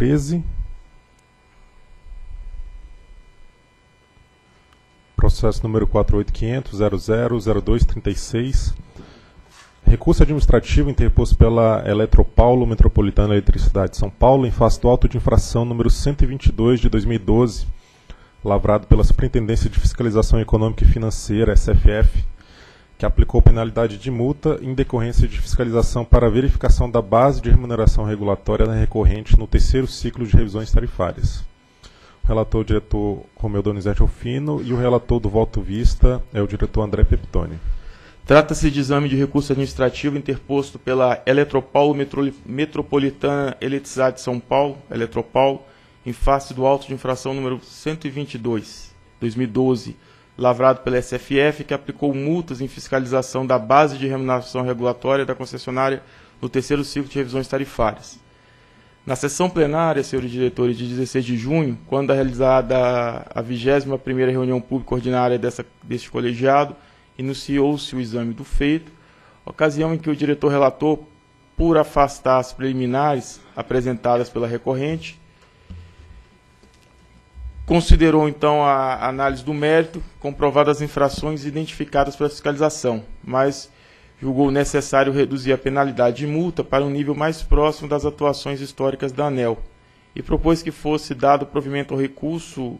13. Processo número 48500000236. Recurso administrativo interposto pela Eletropaulo Metropolitana Eletricidade de São Paulo em face do auto de infração número 122 de 2012, lavrado pela Superintendência de Fiscalização Econômica e Financeira, SFF, que aplicou penalidade de multa em decorrência de fiscalização para verificação da base de remuneração regulatória da recorrente no terceiro ciclo de revisões tarifárias. O relator o diretor Romeu Donizete Alfino e o relator do voto vista é o diretor André Peptoni. Trata-se de exame de recurso administrativo interposto pela Eletropaulo Metro Metropolitana Eletricidade de São Paulo, Eletropaulo, em face do auto de infração número 122, 2012, lavrado pela SFF, que aplicou multas em fiscalização da base de remuneração regulatória da concessionária no terceiro ciclo de revisões tarifárias. Na sessão plenária, senhores diretores, de 16 de junho, quando realizada a 21ª reunião pública ordinária dessa, deste colegiado, iniciou-se o exame do feito, ocasião em que o diretor relator, por afastar as preliminares apresentadas pela recorrente, considerou então a análise do mérito, comprovadas as infrações identificadas pela fiscalização, mas julgou necessário reduzir a penalidade de multa para um nível mais próximo das atuações históricas da ANEL e propôs que fosse dado provimento ao recurso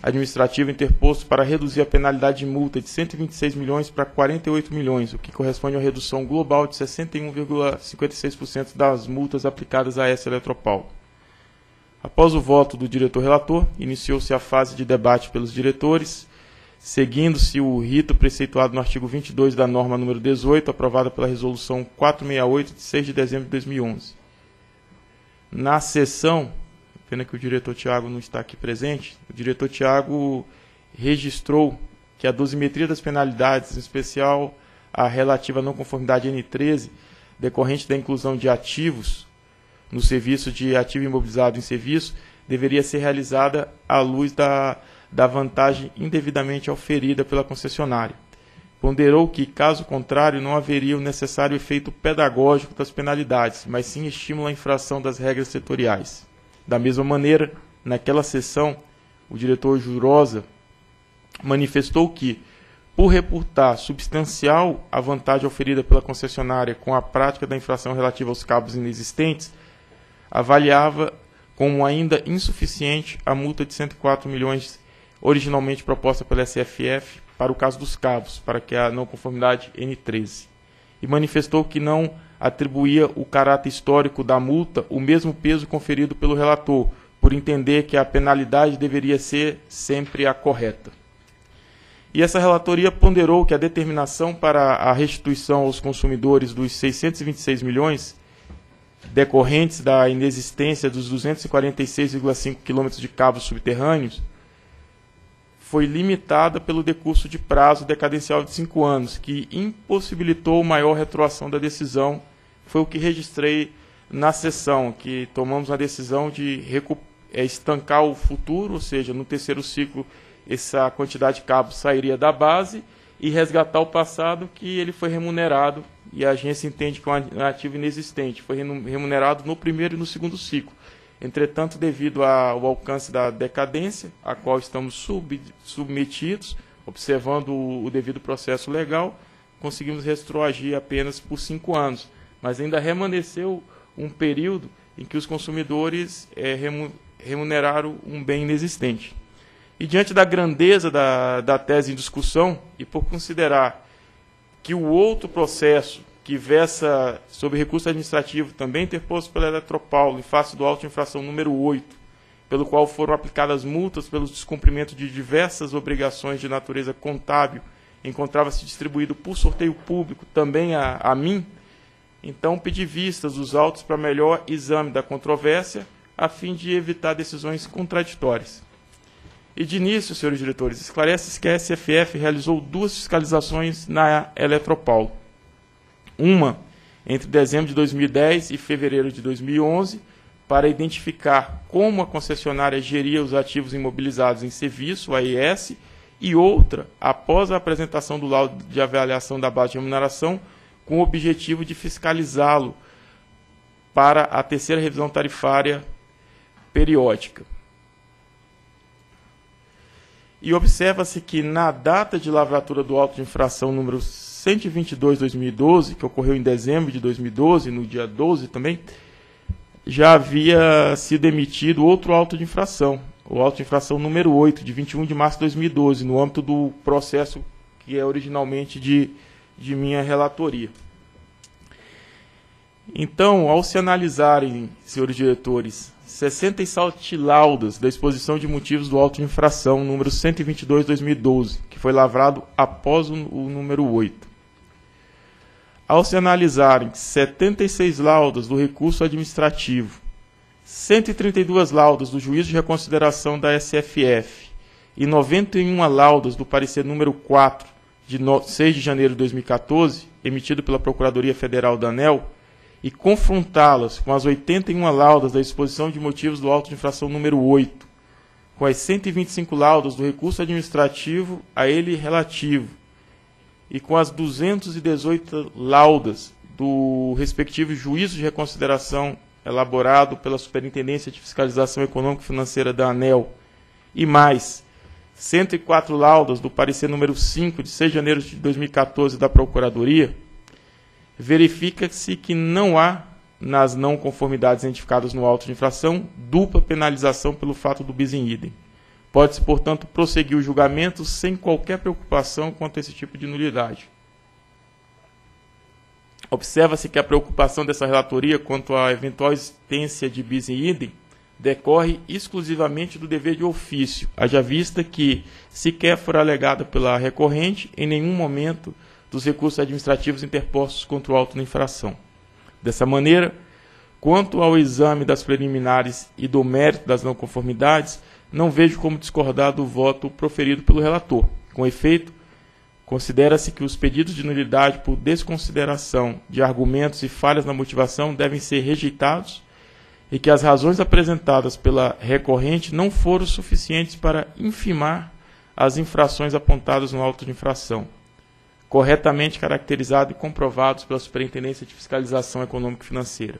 administrativo interposto para reduzir a penalidade de multa de 126 milhões para 48 milhões, o que corresponde a uma redução global de 61,56% das multas aplicadas à S Eletropaulo. Após o voto do diretor relator, iniciou-se a fase de debate pelos diretores, seguindo-se o rito preceituado no artigo 22 da norma número 18, aprovada pela resolução 468 de 6 de dezembro de 2011. Na sessão, pena que o diretor Tiago não está aqui presente, o diretor Tiago registrou que a dosimetria das penalidades, em especial a relativa à não conformidade N13, decorrente da inclusão de ativos no serviço de ativo imobilizado em serviço, deveria ser realizada à luz da, da vantagem indevidamente oferida pela concessionária. Ponderou que, caso contrário, não haveria o necessário efeito pedagógico das penalidades, mas sim estímulo à infração das regras setoriais. Da mesma maneira, naquela sessão, o diretor Jurosa manifestou que, por reportar substancial a vantagem oferida pela concessionária com a prática da infração relativa aos cabos inexistentes, avaliava como ainda insuficiente a multa de 104 milhões originalmente proposta pela SFF para o caso dos cabos, para que a não conformidade N13. E manifestou que não atribuía o caráter histórico da multa o mesmo peso conferido pelo relator, por entender que a penalidade deveria ser sempre a correta. E essa relatoria ponderou que a determinação para a restituição aos consumidores dos 626 milhões decorrentes da inexistência dos 246,5 quilômetros de cabos subterrâneos foi limitada pelo decurso de prazo decadencial de cinco anos, que impossibilitou maior retroação da decisão. Foi o que registrei na sessão, que tomamos a decisão de é, estancar o futuro, ou seja, no terceiro ciclo essa quantidade de cabos sairia da base e resgatar o passado que ele foi remunerado e a agência entende que é um ativo inexistente, foi remunerado no primeiro e no segundo ciclo. Entretanto, devido ao alcance da decadência, a qual estamos sub, submetidos, observando o, o devido processo legal, conseguimos retroagir apenas por cinco anos mas ainda remanesceu um período em que os consumidores é, remuneraram um bem inexistente. E diante da grandeza da, da tese em discussão, e por considerar que o outro processo que versa sobre recurso administrativo, também interposto pela Eletropaulo, em face do auto de infração número 8, pelo qual foram aplicadas multas pelo descumprimento de diversas obrigações de natureza contábil, encontrava-se distribuído por sorteio público também a, a mim, então, pedi vistas dos autos para melhor exame da controvérsia, a fim de evitar decisões contraditórias. E de início, senhores diretores, esclarece que a SFF realizou duas fiscalizações na Eletropaulo. Uma entre dezembro de 2010 e fevereiro de 2011, para identificar como a concessionária geria os ativos imobilizados em serviço, AES, e outra após a apresentação do laudo de avaliação da base de remuneração, com o objetivo de fiscalizá-lo para a terceira revisão tarifária periódica. E observa-se que na data de lavratura do auto de infração número 122/2012, que ocorreu em dezembro de 2012, no dia 12 também, já havia sido emitido outro auto de infração, o auto de infração número 8, de 21 de março de 2012, no âmbito do processo que é originalmente de, de minha relatoria. Então, ao se analisarem, senhores diretores, 67 laudas da exposição de motivos do auto de infração número 122/2012, que foi lavrado após o, o número 8. Ao se analisarem 76 laudas do recurso administrativo, 132 laudas do juízo de reconsideração da SFF e 91 laudas do parecer número 4 de 6 de janeiro de 2014, emitido pela Procuradoria Federal da ANEL, e confrontá-las com as 81 laudas da exposição de motivos do auto de infração número 8, com as 125 laudas do recurso administrativo a ele relativo e com as 218 laudas do respectivo juízo de reconsideração elaborado pela Superintendência de Fiscalização Econômica e Financeira da ANEL e mais 104 laudas do parecer número 5 de 6 de janeiro de 2014 da Procuradoria, verifica-se que não há, nas não conformidades identificadas no auto de infração, dupla penalização pelo fato do bis in idem. Pode-se, portanto, prosseguir o julgamento sem qualquer preocupação quanto a esse tipo de nulidade. Observa-se que a preocupação dessa relatoria quanto à eventual existência de bis in idem decorre exclusivamente do dever de ofício, haja vista que, sequer for alegada pela recorrente, em nenhum momento dos recursos administrativos interpostos contra o auto da infração. Dessa maneira, quanto ao exame das preliminares e do mérito das não conformidades, não vejo como discordar do voto proferido pelo relator. Com efeito, considera-se que os pedidos de nulidade por desconsideração de argumentos e falhas na motivação devem ser rejeitados e que as razões apresentadas pela recorrente não foram suficientes para infimar as infrações apontadas no auto de infração corretamente caracterizados e comprovados pela Superintendência de Fiscalização Econômica e Financeira.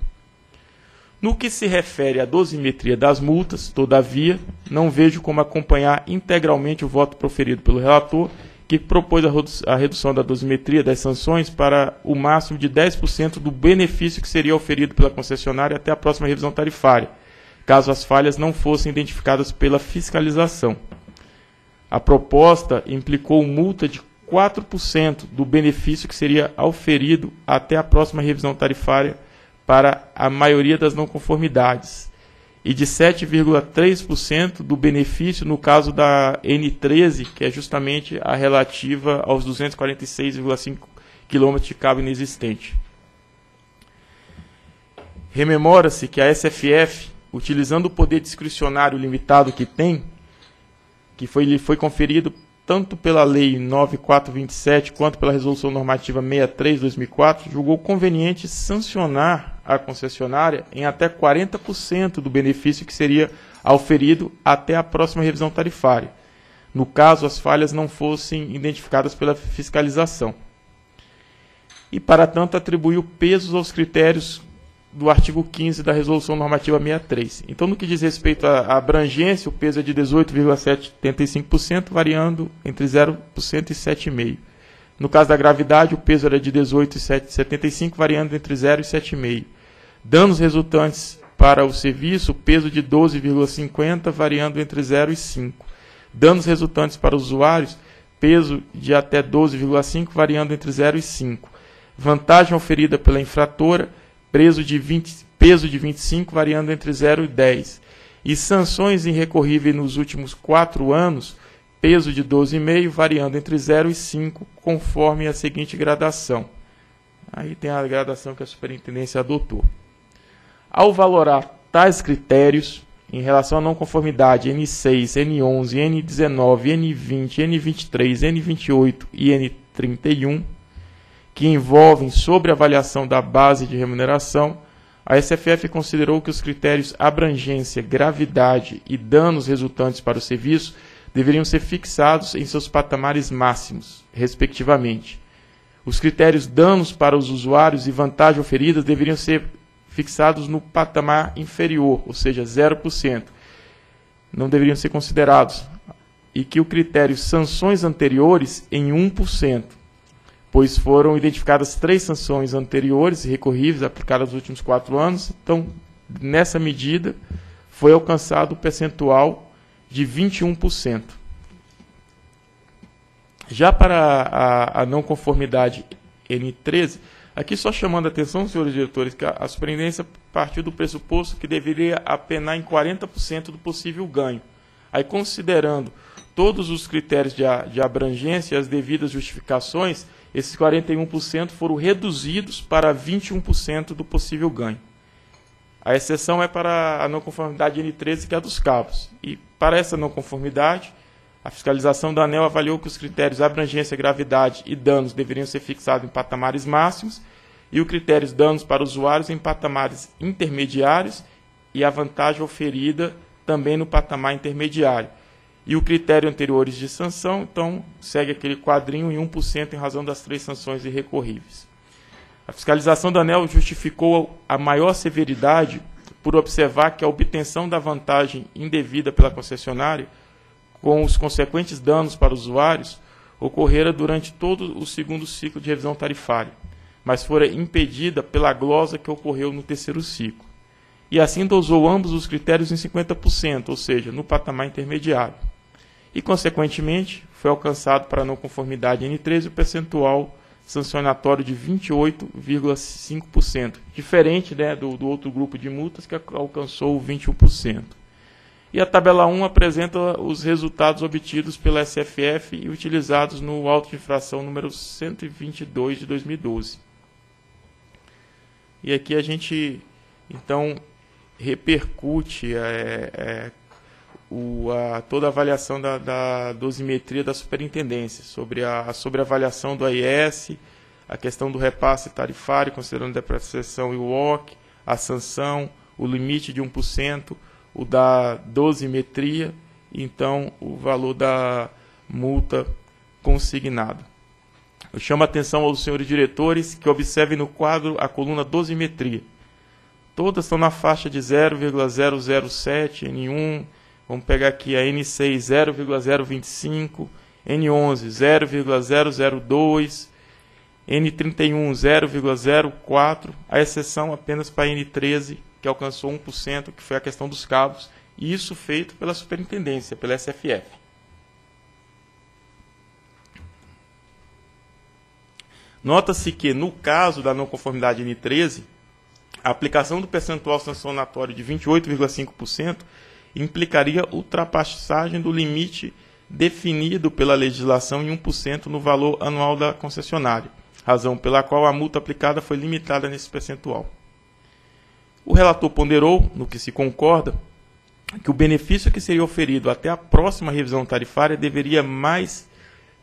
No que se refere à dosimetria das multas, todavia, não vejo como acompanhar integralmente o voto proferido pelo relator, que propôs a redução da dosimetria das sanções para o máximo de 10% do benefício que seria oferido pela concessionária até a próxima revisão tarifária, caso as falhas não fossem identificadas pela fiscalização. A proposta implicou multa de 4% do benefício que seria auferido até a próxima revisão tarifária para a maioria das não conformidades e de 7,3% do benefício no caso da N13, que é justamente a relativa aos 246,5 km de cabo inexistente. Rememora-se que a SFF, utilizando o poder discricionário limitado que tem, que foi, lhe foi conferido tanto pela Lei 9427 quanto pela Resolução Normativa 63/2004, julgou conveniente sancionar a concessionária em até 40% do benefício que seria auferido até a próxima revisão tarifária, no caso as falhas não fossem identificadas pela fiscalização. E, para tanto, atribuiu pesos aos critérios do artigo 15 da Resolução Normativa 63. Então, no que diz respeito à abrangência, o peso é de 18,75%, variando entre 0% e 7,5%. No caso da gravidade, o peso era de 18,75%, variando entre 0 e 7,5%. Danos resultantes para o serviço, peso de 12,50%, variando entre 0 e 5%. Danos resultantes para os usuários, peso de até 12,5%, variando entre 0 e 5%. Vantagem oferida pela infratora, peso de, 20, peso de 25, variando entre 0 e 10. E sanções irrecorríveis nos últimos quatro anos, peso de 12,5, variando entre 0 e 5, conforme a seguinte gradação. Aí tem a gradação que a superintendência adotou. Ao valorar tais critérios, em relação à não conformidade N6, N11, N19, N20, N23, N28 e N31, que envolvem sobre avaliação da base de remuneração, a SFF considerou que os critérios abrangência, gravidade e danos resultantes para o serviço deveriam ser fixados em seus patamares máximos, respectivamente. Os critérios danos para os usuários e vantagem oferidas deveriam ser fixados no patamar inferior, ou seja, 0%, não deveriam ser considerados, e que o critério sanções anteriores em 1%, pois foram identificadas três sanções anteriores recorríveis aplicadas nos últimos quatro anos, então, nessa medida, foi alcançado o percentual de 21%. Já para a, a não conformidade N13, aqui só chamando a atenção, senhores diretores, que a, a superintendência partiu do pressuposto que deveria apenar em 40% do possível ganho. Aí, considerando todos os critérios de, de abrangência e as devidas justificações, esses 41% foram reduzidos para 21% do possível ganho. A exceção é para a não conformidade N13, que é a dos cabos. E para essa não conformidade, a fiscalização da ANEL avaliou que os critérios abrangência, gravidade e danos deveriam ser fixados em patamares máximos e o critério danos para usuários em patamares intermediários e a vantagem oferida também no patamar intermediário. E o critério anteriores de sanção, então, segue aquele quadrinho em 1% em razão das três sanções irrecorríveis. A fiscalização da ANEL justificou a maior severidade por observar que a obtenção da vantagem indevida pela concessionária com os consequentes danos para os usuários, ocorrera durante todo o segundo ciclo de revisão tarifária, mas fora impedida pela glosa que ocorreu no terceiro ciclo. E assim dosou ambos os critérios em 50%, ou seja, no patamar intermediário. E, consequentemente, foi alcançado para não conformidade N13 o percentual sancionatório de 28,5%, diferente né, do, do outro grupo de multas que alcançou 21%. E a tabela 1 apresenta os resultados obtidos pela SFF e utilizados no auto de infração número 122 de 2012. E aqui a gente, então, repercute é, é, o, a, toda a avaliação da, da, dosimetria da superintendência, sobre a, a avaliação do AIS, a questão do repasse tarifário, considerando a depreciação e o OC, a sanção, o limite de 1%, o da dosimetria, então o valor da multa consignada. Eu chamo a atenção aos senhores diretores que observem no quadro a coluna dosimetria. Todas estão na faixa de 0,007, N1, vamos pegar aqui a N6 0,025, N11 0,002, N31 0,04, a exceção apenas para N13 que alcançou 1%, que foi a questão dos cabos, e isso feito pela superintendência, pela SFF. Nota-se que, no caso da não conformidade N13, a aplicação do percentual sancionatório de 28,5% implicaria ultrapassagem do limite definido pela legislação em 1% no valor anual da concessionária, razão pela qual a multa aplicada foi limitada nesse percentual. O relator ponderou, no que se concorda, que o benefício que seria oferido até a próxima revisão tarifária deveria mais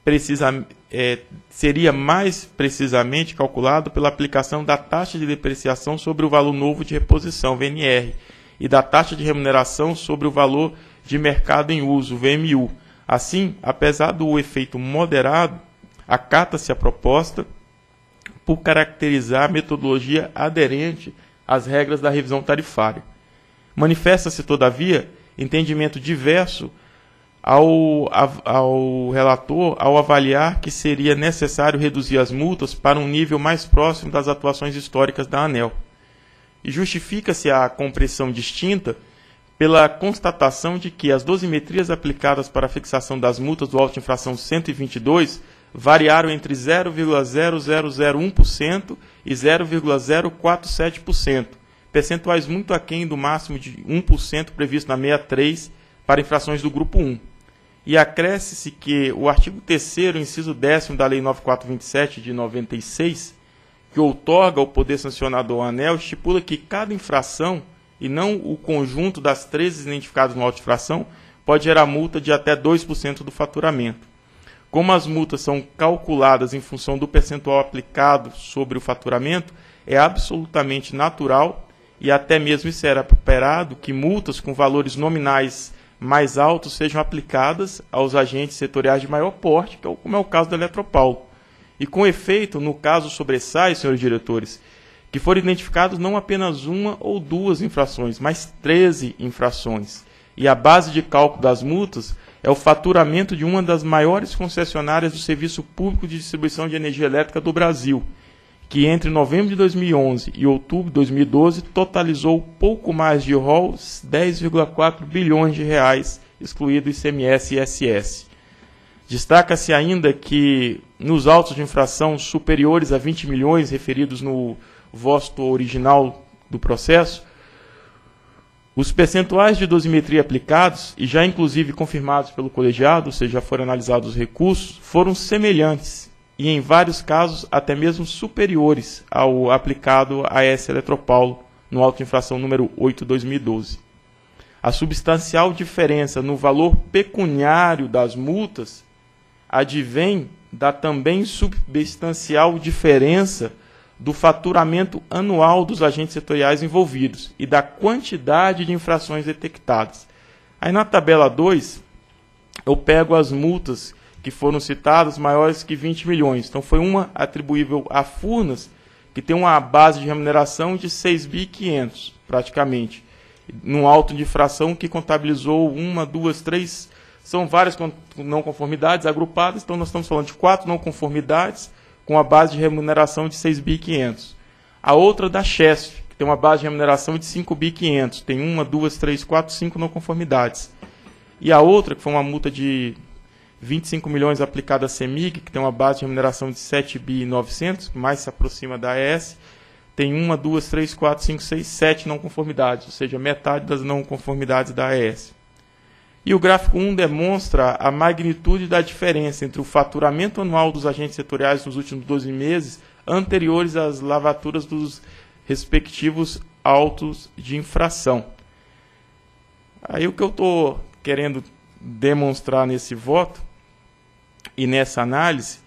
precisa, é, seria mais precisamente calculado pela aplicação da taxa de depreciação sobre o valor novo de reposição, VNR, e da taxa de remuneração sobre o valor de mercado em uso, VMU. Assim, apesar do efeito moderado, acata-se a proposta por caracterizar a metodologia aderente as regras da revisão tarifária. Manifesta-se, todavia, entendimento diverso ao, ao relator ao avaliar que seria necessário reduzir as multas para um nível mais próximo das atuações históricas da ANEL. E justifica-se a compreensão distinta pela constatação de que as dosimetrias aplicadas para a fixação das multas do auto infração 122 variaram entre 0,0001% e 0,047%, percentuais muito aquém do máximo de 1% previsto na 63 para infrações do grupo 1. E acresce-se que o artigo 3 inciso 10 da Lei 9427 de 96, que outorga o poder sancionador ao ANEL, estipula que cada infração, e não o conjunto das 13 identificadas no auto infração, pode gerar multa de até 2% do faturamento. Como as multas são calculadas em função do percentual aplicado sobre o faturamento, é absolutamente natural e até mesmo será esperado que multas com valores nominais mais altos sejam aplicadas aos agentes setoriais de maior porte, é como é o caso da Eletropaulo. E com efeito, no caso sobressai, senhores diretores, que foram identificados não apenas uma ou duas infrações, mas 13 infrações. E a base de cálculo das multas é o faturamento de uma das maiores concessionárias do Serviço Público de Distribuição de Energia Elétrica do Brasil, que entre novembro de 2011 e outubro de 2012 totalizou pouco mais de rol 10,4 bilhões de reais, excluído ICMS e ISS. Destaca-se ainda que nos autos de infração superiores a 20 milhões referidos no voto original do processo, os percentuais de dosimetria aplicados, e já inclusive confirmados pelo colegiado, ou seja, já foram analisados os recursos, foram semelhantes e, em vários casos, até mesmo superiores ao aplicado a S. Eletropaulo no auto de infração número 8-2012. A substancial diferença no valor pecuniário das multas advém da também substancial diferença do faturamento anual dos agentes setoriais envolvidos e da quantidade de infrações detectadas. Aí na tabela 2, eu pego as multas que foram citadas maiores que 20 milhões. Então foi uma atribuível a Furnas, que tem uma base de remuneração de 6.500, praticamente. Num auto de infração que contabilizou uma, duas, três, são várias não conformidades agrupadas, então nós estamos falando de quatro não conformidades com a base de remuneração de 6.500. A outra da Chesf, que tem uma base de remuneração de 5.500. Tem uma, duas, três, quatro, cinco não conformidades. E a outra, que foi uma multa de 25 milhões aplicada à CEMIG, que tem uma base de remuneração de 7.900, que mais se aproxima da AES, tem uma, duas, três, quatro, cinco, seis, sete não conformidades, ou seja, metade das não conformidades da AES. E o gráfico 1 demonstra a magnitude da diferença entre o faturamento anual dos agentes setoriais nos últimos 12 meses anteriores às lavaturas dos respectivos autos de infração. Aí o que eu estou querendo demonstrar nesse voto e nessa análise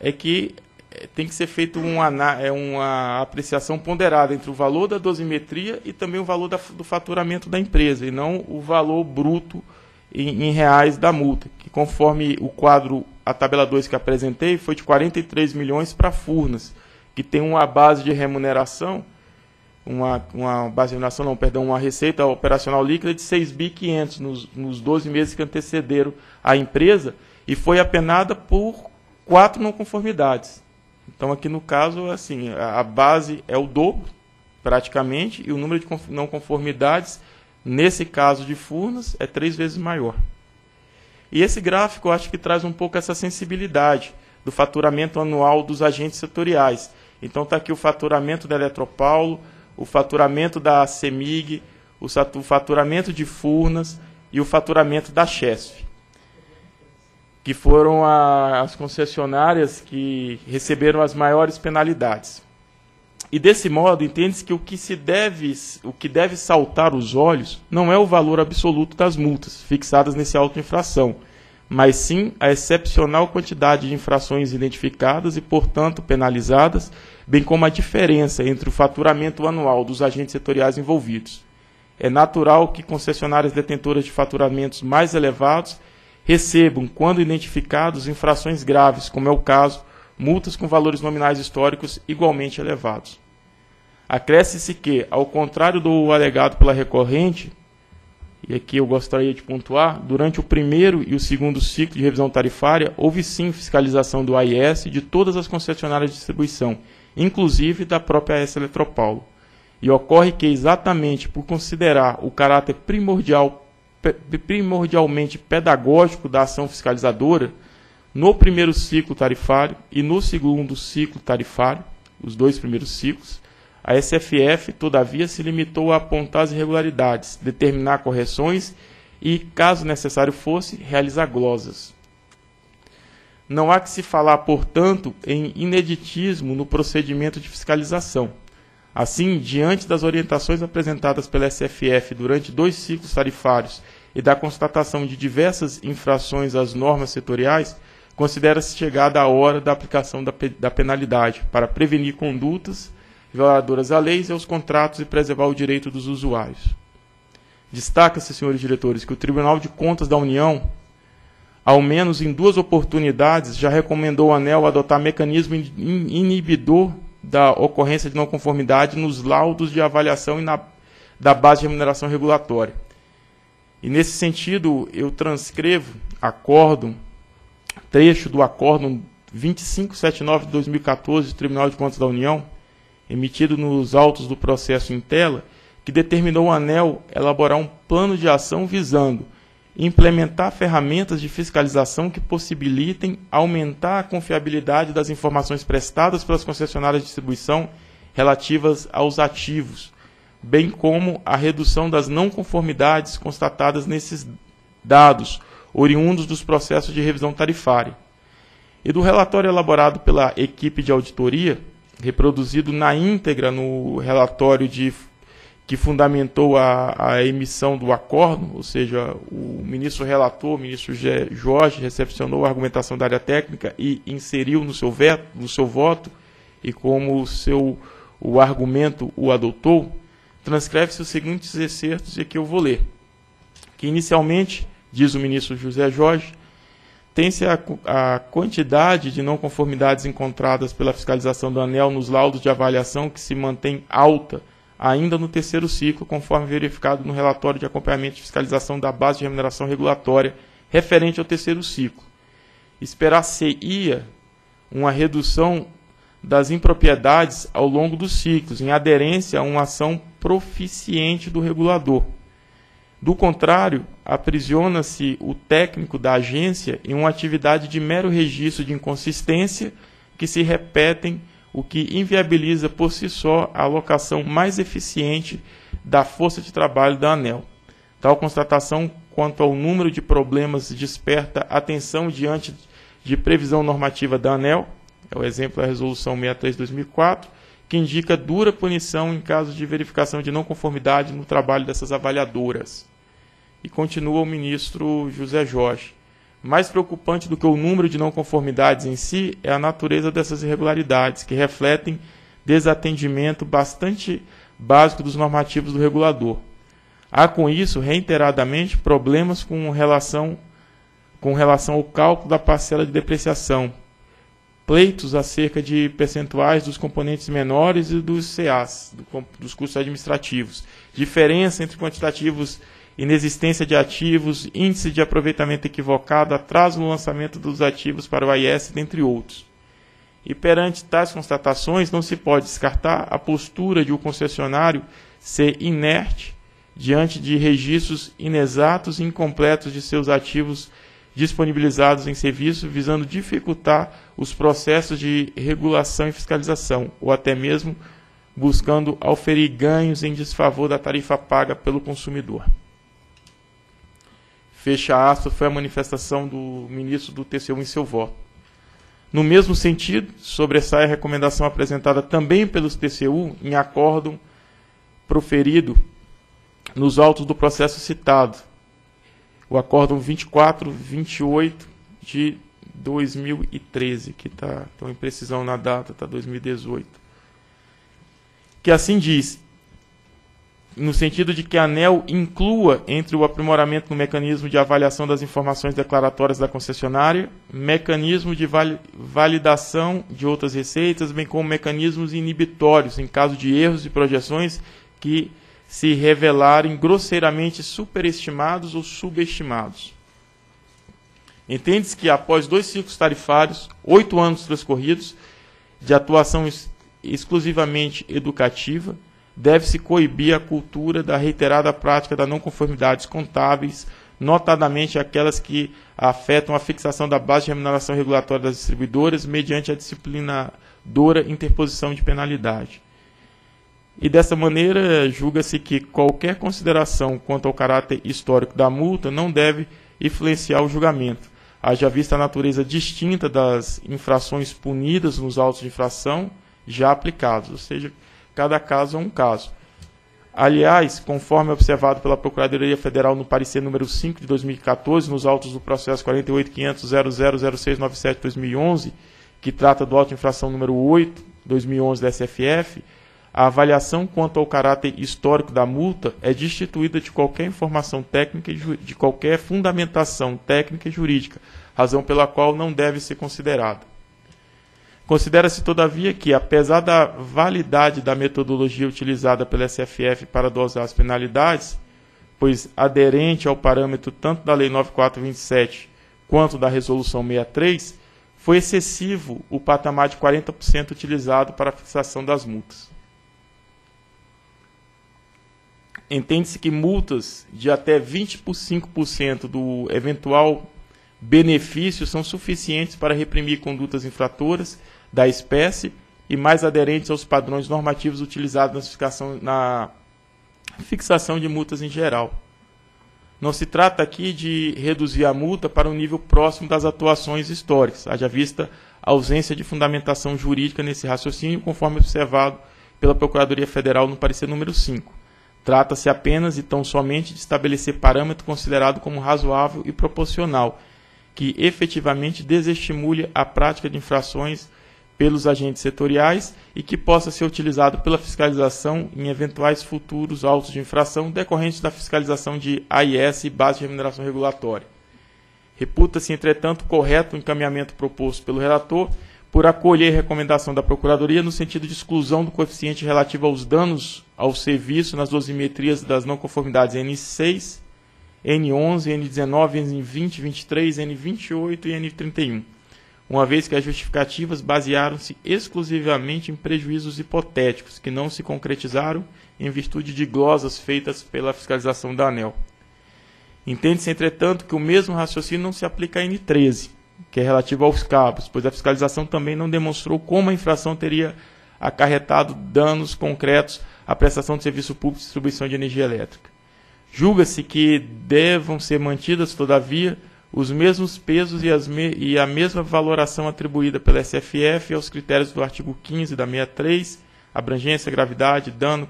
é que eh, tem que ser feita uma, é uma apreciação ponderada entre o valor da dosimetria e também o valor da, do faturamento da empresa, e não o valor bruto em, em, reais da multa, que conforme o quadro, a tabela 2 que apresentei, foi de 43 milhões para Furnas, que tem uma base de remuneração, uma, uma base de remuneração, não, perdão, uma receita operacional líquida de 6.500 nos, nos 12 meses que antecederam a empresa, e foi apenada por quatro não conformidades. Então, aqui no caso, assim, a base é o dobro, praticamente, e o número de não conformidades Nesse caso de Furnas, é três vezes maior. E esse gráfico eu acho que traz um pouco essa sensibilidade do faturamento anual dos agentes setoriais. Então está aqui o faturamento da Eletropaulo, o faturamento da CEMIG, o faturamento de Furnas e o faturamento da Chesf, que foram a, as concessionárias que receberam as maiores penalidades. E desse modo, entende-se que o que se deve, o que deve saltar os olhos não é o valor absoluto das multas fixadas nesse auto infração, mas sim a excepcional quantidade de infrações identificadas e, portanto, penalizadas, bem como a diferença entre o faturamento anual dos agentes setoriais envolvidos. É natural que concessionárias detentoras de faturamentos mais elevados recebam, quando identificados, infrações graves, como é o caso multas com valores nominais históricos igualmente elevados. Acresce-se que, ao contrário do alegado pela recorrente, e aqui eu gostaria de pontuar, durante o primeiro e o segundo ciclo de revisão tarifária, houve sim fiscalização do AIS de todas as concessionárias de distribuição, inclusive da própria AS Eletropaulo. E ocorre que, exatamente por considerar o caráter primordial, primordialmente pedagógico da ação fiscalizadora, no primeiro ciclo tarifário e no segundo ciclo tarifário, os dois primeiros ciclos, a SFF, todavia, se limitou a apontar as irregularidades, determinar correções e, caso necessário fosse, realizar glosas. Não há que se falar, portanto, em ineditismo no procedimento de fiscalização. Assim, diante das orientações apresentadas pela SFF durante dois ciclos tarifários e da constatação de diversas infrações às normas setoriais, considera-se chegada a hora da aplicação da, da penalidade para prevenir condutas violadoras à lei e aos contratos e preservar o direito dos usuários. Destaca-se, senhores diretores, que o Tribunal de Contas da União, ao menos em duas oportunidades, já recomendou ao ANEL adotar mecanismo inibidor da ocorrência de não conformidade nos laudos de avaliação e na, da base de remuneração regulatória. E nesse sentido, eu transcrevo acórdão, trecho do acórdão 2579 de 2014 do Tribunal de Contas da União, emitido nos autos do processo em tela, que determinou o ANEL elaborar um plano de ação visando implementar ferramentas de fiscalização que possibilitem aumentar a confiabilidade das informações prestadas pelas concessionárias de distribuição relativas aos ativos, bem como a redução das não conformidades constatadas nesses dados, oriundos dos processos de revisão tarifária. E do relatório elaborado pela equipe de auditoria, reproduzido na íntegra no relatório de que fundamentou a, a emissão do acordo, ou seja, o ministro relator, o ministro Jorge, recepcionou a argumentação da área técnica e inseriu no seu, veto, no seu voto, e como o seu o argumento o adotou, transcreve-se os seguintes excertos e aqui eu vou ler. Que inicialmente, diz o ministro José Jorge, tem-se a, a, quantidade de não conformidades encontradas pela fiscalização do ANEL nos laudos de avaliação que se mantém alta ainda no terceiro ciclo, conforme verificado no relatório de acompanhamento e fiscalização da base de remuneração regulatória referente ao terceiro ciclo. Esperar-se-ia uma redução das impropriedades ao longo dos ciclos, em aderência a uma ação proficiente do regulador. Do contrário, aprisiona-se o técnico da agência em uma atividade de mero registro de inconsistência que se repetem o que inviabiliza por si só a alocação mais eficiente da força de trabalho da ANEL. Tal constatação quanto ao número de problemas desperta atenção diante de previsão normativa da ANEL, é o exemplo da Resolução 63-2004, que indica dura punição em caso de verificação de não conformidade no trabalho dessas avaliadoras. E continua o ministro José Jorge. Mais preocupante do que o número de não conformidades em si é a natureza dessas irregularidades, que refletem desatendimento bastante básico dos normativos do regulador. Há com isso, reiteradamente, problemas com relação, com relação ao cálculo da parcela de depreciação, pleitos acerca de percentuais dos componentes menores e dos CAs, dos custos administrativos, diferença entre quantitativos inexistência de ativos, índice de aproveitamento equivocado, atraso no lançamento dos ativos para o AIS, dentre outros. E perante tais constatações, não se pode descartar a postura de o um concessionário ser inerte diante de registros inexatos e incompletos de seus ativos disponibilizados em serviço, visando dificultar os processos de regulação e fiscalização, ou até mesmo buscando auferir ganhos em desfavor da tarifa paga pelo consumidor fecha aspas, foi a manifestação do ministro do TCU em seu voto. No mesmo sentido, sobressai a recomendação apresentada também pelos TCU em acórdão proferido nos autos do processo citado, o acórdão 2428 de 2013, que está tão imprecisão na data, está 2018. Que assim diz: no sentido de que a ANEL inclua entre o aprimoramento no mecanismo de avaliação das informações declaratórias da concessionária, mecanismo de validação de outras receitas, bem como mecanismos inibitórios em caso de erros e projeções que se revelarem grosseiramente superestimados ou subestimados. Entende-se que após dois ciclos tarifários, oito anos transcorridos, de atuação exclusivamente educativa, deve-se coibir a cultura da reiterada prática da não conformidades contábeis, notadamente aquelas que afetam a fixação da base de remuneração regulatória das distribuidoras mediante a disciplinadora interposição de penalidade. E dessa maneira, julga-se que qualquer consideração quanto ao caráter histórico da multa não deve influenciar o julgamento, haja vista a natureza distinta das infrações punidas nos autos de infração já aplicados, ou seja, cada caso é um caso. Aliás, conforme observado pela Procuradoria Federal no parecer número 5 de 2014, nos autos do processo 48.500.000697-2011, que trata do auto infração número 8, 2011 da SFF, a avaliação quanto ao caráter histórico da multa é destituída de qualquer informação técnica e de qualquer fundamentação técnica e jurídica, razão pela qual não deve ser considerada. Considera-se, todavia, que, apesar da validade da metodologia utilizada pela SFF para dosar as penalidades, pois aderente ao parâmetro tanto da Lei 9427 quanto da Resolução 63, foi excessivo o patamar de 40% utilizado para a fixação das multas. Entende-se que multas de até 25% do eventual benefício são suficientes para reprimir condutas infratoras da espécie e mais aderentes aos padrões normativos utilizados na fixação, na fixação de multas em geral. Não se trata aqui de reduzir a multa para um nível próximo das atuações históricas, haja vista a ausência de fundamentação jurídica nesse raciocínio, conforme observado pela Procuradoria Federal no parecer número 5. Trata-se apenas e tão somente de estabelecer parâmetro considerado como razoável e proporcional, que efetivamente desestimule a prática de infrações pelos agentes setoriais e que possa ser utilizado pela fiscalização em eventuais futuros autos de infração decorrentes da fiscalização de AIS e base de remuneração regulatória. Reputa-se, entretanto, correto o encaminhamento proposto pelo relator por acolher recomendação da Procuradoria no sentido de exclusão do coeficiente relativo aos danos ao serviço nas dosimetrias das não conformidades N6, N11, N19, N20, 23, N28 e N31 uma vez que as justificativas basearam-se exclusivamente em prejuízos hipotéticos que não se concretizaram em virtude de glosas feitas pela fiscalização da ANEL. Entende-se, entretanto, que o mesmo raciocínio não se aplica a N13, que é relativo aos cabos, pois a fiscalização também não demonstrou como a infração teria acarretado danos concretos à prestação de serviço público de distribuição de energia elétrica. Julga-se que devam ser mantidas, todavia, os mesmos pesos e, me e, a mesma valoração atribuída pela SFF aos critérios do artigo 15 da 63, abrangência, gravidade, dano,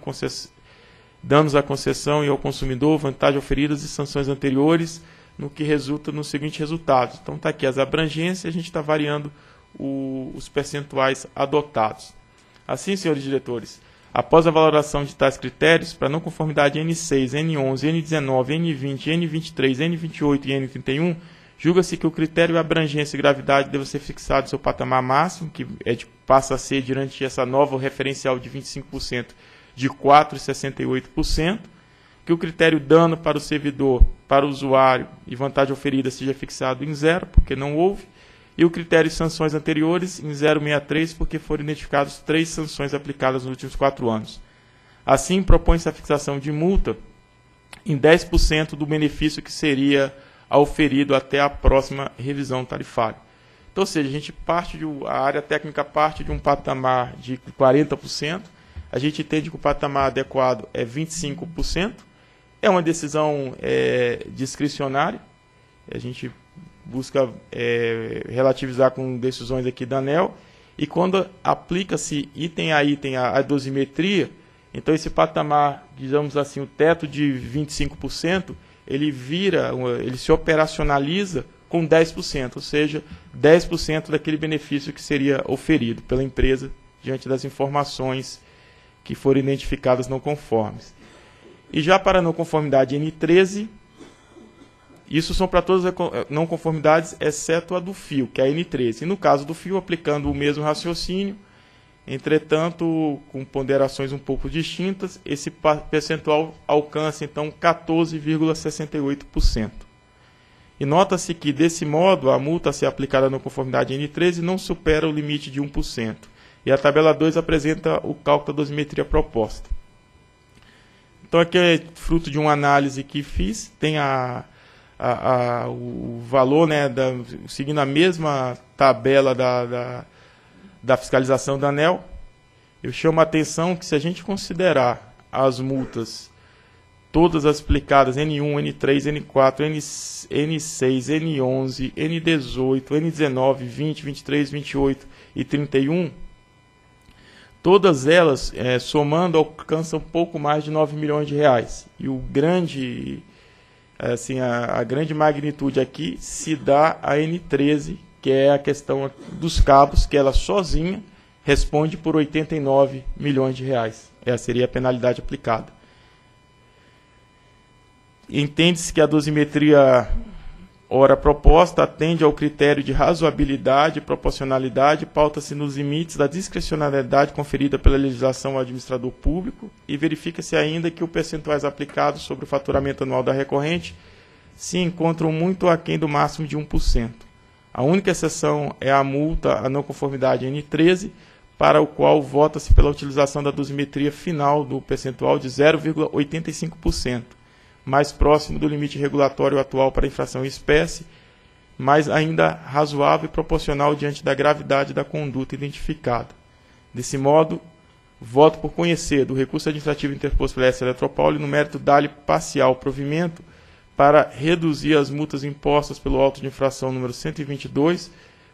danos à concessão e ao consumidor, vantagem oferidas e sanções anteriores, no que resulta no seguinte resultado. Então está aqui as abrangências, a gente está variando o, os percentuais adotados. Assim, senhores diretores, após a valoração de tais critérios, para não conformidade N6, N11, N19, N20, N23, N28 e N31, julga-se que o critério abrangência e gravidade deve ser fixado seu patamar máximo, que é de, passa a ser, durante essa nova referencial de 25%, de 4,68%, que o critério dano para o servidor, para o usuário e vantagem oferida seja fixado em zero, porque não houve, e o critério de sanções anteriores em 0,63, porque foram identificadas três sanções aplicadas nos últimos quatro anos. Assim, propõe-se a fixação de multa em 10% do benefício que seria auferido até a próxima revisão tarifária. Então, ou seja, a gente parte de a área técnica parte de um patamar de 40%, a gente entende que o patamar adequado é 25%, é uma decisão é, discricionária, a gente busca é, relativizar com decisões aqui da ANEL, e quando aplica-se item a item a, a dosimetria, então esse patamar, digamos assim, o teto de 25%, ele vira, ele se operacionaliza com 10%, ou seja, 10% daquele benefício que seria oferido pela empresa diante das informações que foram identificadas não conformes. E já para a não conformidade N13, isso são para todas as não conformidades, exceto a do fio, que é a N13. E no caso do fio, aplicando o mesmo raciocínio, entretanto, com ponderações um pouco distintas, esse percentual alcança então 14,68%. E nota-se que, desse modo, a multa a ser aplicada na conformidade N13 não supera o limite de 1%. E a tabela 2 apresenta o cálculo da dosimetria proposta. Então, aqui é fruto de uma análise que fiz, tem a a, a, o valor, né, da, seguindo a mesma tabela da, da, da fiscalização da ANEL, eu chamo a atenção que se a gente considerar as multas todas as aplicadas N1, N3, N4, N, N6, N11, N18, N19, 20, 23, 28 e 31, todas elas, é, somando, alcançam pouco mais de 9 milhões de reais. E o grande assim, a, a grande magnitude aqui se dá a N13, que é a questão dos cabos, que ela sozinha responde por 89 milhões de reais. Essa seria a penalidade aplicada. Entende-se que a dosimetria Ora, a proposta atende ao critério de razoabilidade e proporcionalidade, pauta-se nos limites da discricionalidade conferida pela legislação ao administrador público e verifica-se ainda que os percentuais aplicados sobre o faturamento anual da recorrente se encontram muito aquém do máximo de 1%. A única exceção é a multa à não conformidade N13, para o qual vota-se pela utilização da dosimetria final do percentual de 0,85% mais próximo do limite regulatório atual para infração em espécie, mas ainda razoável e proporcional diante da gravidade da conduta identificada. Desse modo, voto por conhecer do recurso administrativo interposto pela S. Eletropaulo no mérito dali parcial provimento para reduzir as multas impostas pelo auto de infração número 122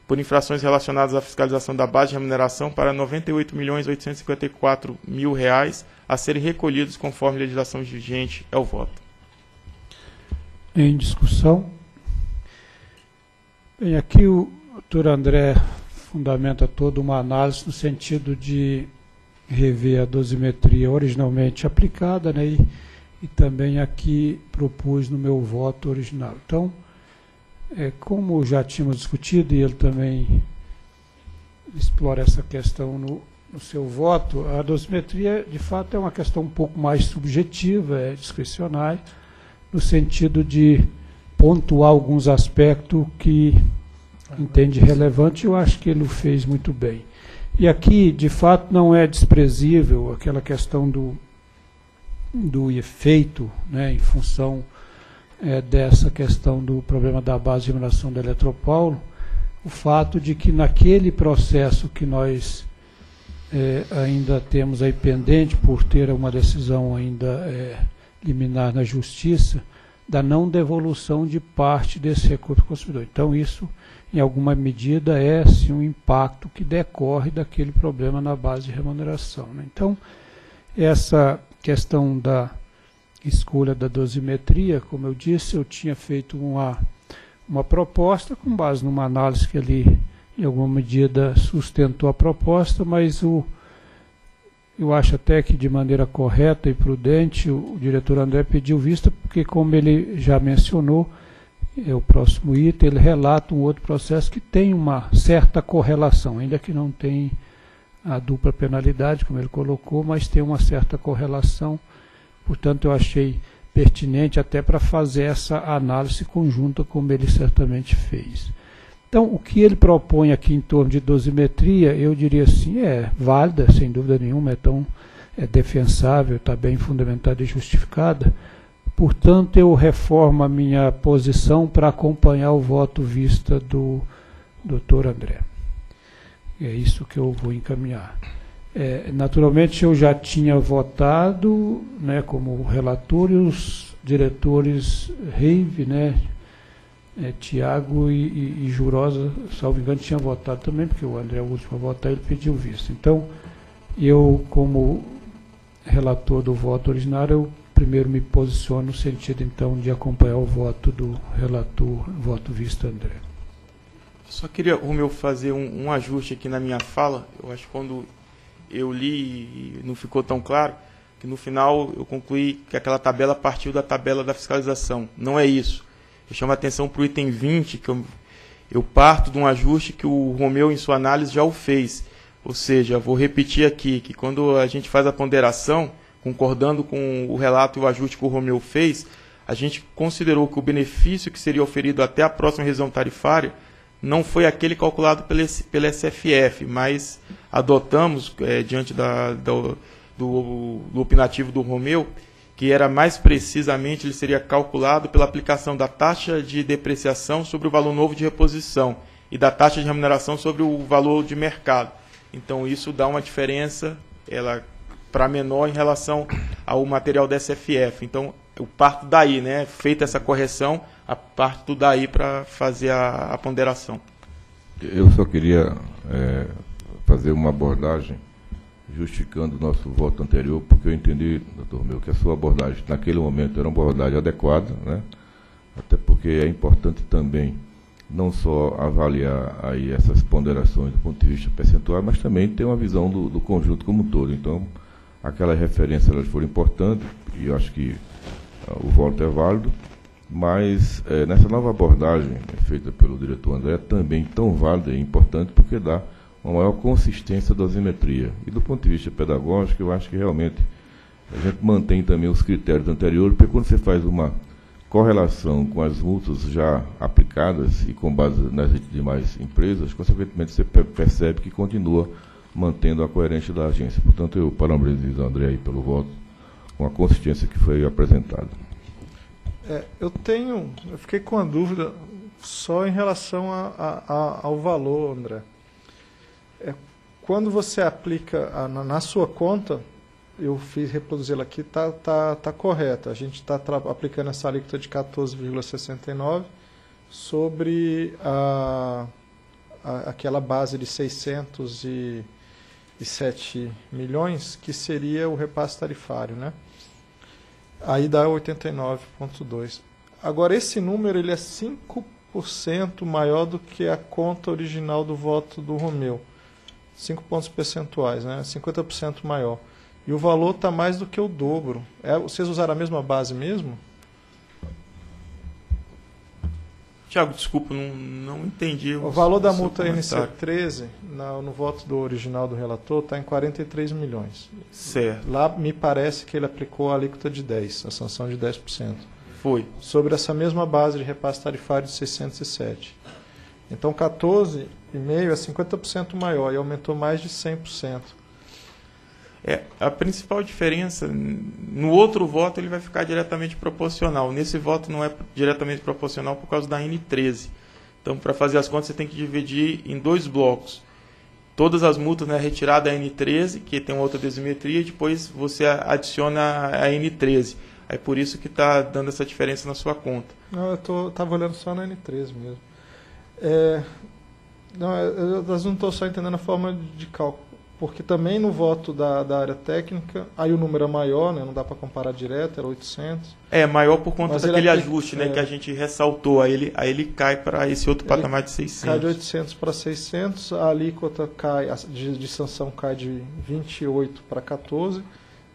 por infrações relacionadas à fiscalização da base de remuneração para 98.854.000 reais a serem recolhidos conforme legislação vigente. É o voto em discussão. Bem, aqui o doutor André fundamenta toda uma análise no sentido de rever a dosimetria originalmente aplicada, né, e, e também aqui propus no meu voto original. Então, é, como já tínhamos discutido, e ele também explora essa questão no, no seu voto, a dosimetria, de fato, é uma questão um pouco mais subjetiva, é discricionária, no sentido de pontuar alguns aspectos que entende relevante, eu acho que ele o fez muito bem. E aqui, de fato, não é desprezível aquela questão do, do efeito, né, em função é, dessa questão do problema da base de remuneração da Eletropaulo, o fato de que naquele processo que nós é, ainda temos aí pendente, por ter uma decisão ainda é, liminar na justiça da não devolução de parte desse recurso ao consumidor. Então, isso, em alguma medida, é sim um impacto que decorre daquele problema na base de remuneração. Né? Então, essa questão da escolha da dosimetria, como eu disse, eu tinha feito uma, uma proposta com base numa análise que ali, em alguma medida, sustentou a proposta, mas o eu acho até que de maneira correta e prudente o, diretor André pediu vista, porque como ele já mencionou, é o próximo item, ele relata um outro processo que tem uma certa correlação, ainda que não tem a dupla penalidade, como ele colocou, mas tem uma certa correlação. Portanto, eu achei pertinente até para fazer essa análise conjunta, como ele certamente fez. Então, o que ele propõe aqui em torno de dosimetria, eu diria assim, é válida, sem dúvida nenhuma, é tão é defensável, está bem fundamentada e justificada. Portanto, eu reformo a minha posição para acompanhar o voto vista do doutor André. É isso que eu vou encaminhar. É, naturalmente, eu já tinha votado né, como relator e os diretores Reive, né, é, Tiago e, e, e, Jurosa, salvo engano, tinham votado também, porque o André, é o último a votar, ele pediu visto. Então, eu, como relator do voto originário, eu primeiro me posiciono no sentido, então, de acompanhar o voto do relator, voto visto André. Só queria, Romeu, fazer um, um ajuste aqui na minha fala. Eu acho que quando eu li e não ficou tão claro, que no final eu concluí que aquela tabela partiu da tabela da fiscalização. Não é isso. Eu chamo a atenção para o item 20, que eu, eu parto de um ajuste que o Romeu, em sua análise, já o fez. Ou seja, vou repetir aqui, que quando a gente faz a ponderação, concordando com o relato e o ajuste que o Romeu fez, a gente considerou que o benefício que seria oferido até a próxima revisão tarifária não foi aquele calculado pela, SFF, mas adotamos, é, diante da, do, do, do opinativo do Romeu, que era mais precisamente, ele seria calculado pela aplicação da taxa de depreciação sobre o valor novo de reposição e da taxa de remuneração sobre o valor de mercado. Então isso dá uma diferença ela para menor em relação ao material da SFF. Então eu parto daí, né? Feita essa correção, a parto daí para fazer a, a, ponderação. Eu só queria é, fazer uma abordagem justificando o nosso voto anterior, porque eu entendi, doutor meu, que a sua abordagem naquele momento era uma abordagem adequada, né? até porque é importante também não só avaliar aí essas ponderações do ponto de vista percentual, mas também ter uma visão do, do conjunto como um todo. Então, aquelas referências elas foram importantes e eu acho que uh, o voto é válido. Mas é, nessa nova abordagem feita pelo diretor André, também tão válida e importante, porque dá uma maior consistência da dosimetria. E do ponto de vista pedagógico, eu acho que realmente a gente mantém também os critérios anteriores, porque quando você faz uma correlação com as multas já aplicadas e com base nas demais empresas, consequentemente você percebe que continua mantendo a coerência da agência. Portanto, eu parabenizo o André aí pelo voto, com a consistência que foi apresentada. É, eu tenho, eu fiquei com a dúvida só em relação a, a, a, ao valor, André. Quando você aplica na, na, sua conta, eu fiz reproduzi-la aqui, está tá, tá correta. A gente está aplicando essa alíquota de 14,69 sobre a, a, aquela base de 607 milhões, que seria o repasse tarifário, né? Aí dá 89,2. Agora, esse número ele é 5% maior do que a conta original do voto do Romeu. 5 pontos percentuais, né? 50% maior. E o valor está mais do que o dobro. É, vocês usaram a mesma base mesmo? Tiago, desculpa, não, não entendi. O, o valor da multa NC13, no, no voto do original do relator, está em 43 milhões. Certo. Lá me parece que ele aplicou a alíquota de 10, a sanção de 10%. Foi. Sobre essa mesma base de repasse tarifário de 607. Então 14,5% é 50% maior e aumentou mais de 100%. É, a principal diferença, no outro voto ele vai ficar diretamente proporcional. Nesse voto não é diretamente proporcional por causa da N13. Então, para fazer as contas, você tem que dividir em dois blocos. Todas as multas, né, retirada a N13, que tem outra desimetria, e depois você adiciona a N13. É por isso que está dando essa diferença na sua conta. Não, eu estava olhando só na N13 mesmo. É, não, eu, eu não estou só entendendo a forma de cálculo porque também no voto da, da área técnica, aí o número é maior, né, não dá para comparar direto, era 800. É, maior por conta Mas daquele ajuste né, é, que a gente ressaltou, aí ele, aí ele cai para esse outro patamar de 600. Cai de 800 para 600, a alíquota cai, de, de sanção cai de 28 para 14,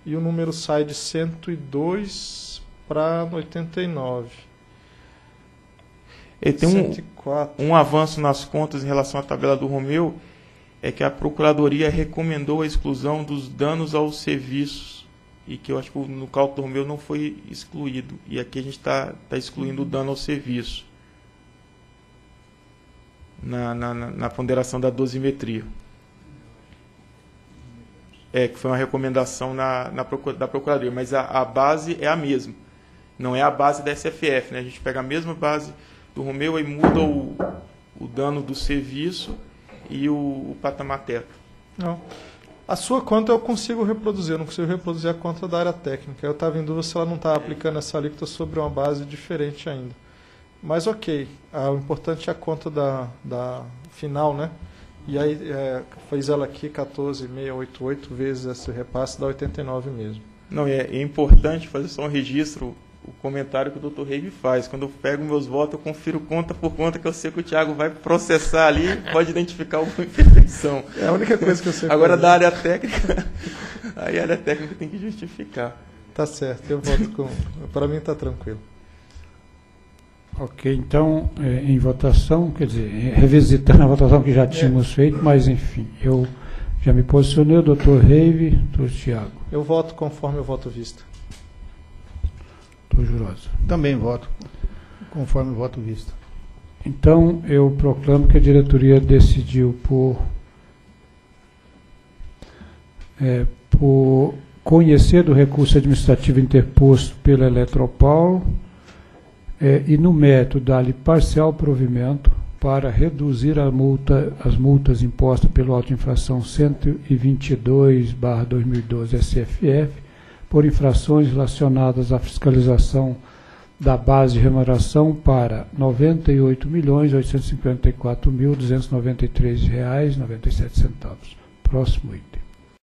e o número sai de 102 para 89. E tem um, um avanço nas contas em relação à tabela do Romeu, é que a Procuradoria recomendou a exclusão dos danos aos serviços e que eu acho que no cálculo meu não foi excluído. E aqui a gente está tá excluindo o dano ao serviço na, na, na, ponderação da dosimetria. É, que foi uma recomendação na, na da Procuradoria, mas a, a base é a mesma. Não é a base da SFF, né? A gente pega a mesma base do Romeu e muda o, o dano do serviço e o, o patamar teto. Não. A sua conta eu consigo reproduzir, eu não consigo reproduzir a conta da área técnica. Eu estava em dúvida se ela não está aplicando essa alíquota sobre uma base diferente ainda. Mas ok, ah, o importante é a conta da, da final, né? E aí é, fez ela aqui 14,688 vezes esse repasse, dá 89 mesmo. Não, é, é importante fazer só um registro o comentário que o Dr. Reis faz. Quando eu pego meus votos, eu confiro conta por conta que eu sei que o Thiago vai processar ali, pode identificar alguma imperfeição. É a única coisa que eu sei. Agora da área técnica, aí a área técnica tem que justificar. Tá certo, eu voto com. Para mim está tranquilo. Ok, então, é, em votação, quer dizer, revisitando a votação que já tínhamos é. feito, mas enfim, eu já me posicionei, o doutor Reive, doutor Tiago. Eu voto conforme o voto visto. Doutor Jurosa. Também voto, conforme o voto visto. Então, eu proclamo que a diretoria decidiu por, é, por conhecer do recurso administrativo interposto pela Eletropaulo é, e, no método, dar-lhe parcial provimento para reduzir a multa, as multas impostas pelo auto infração 122/2012 SFF por infrações relacionadas à fiscalização da base de remuneração para R$ 98.854.293,97. Próximo item.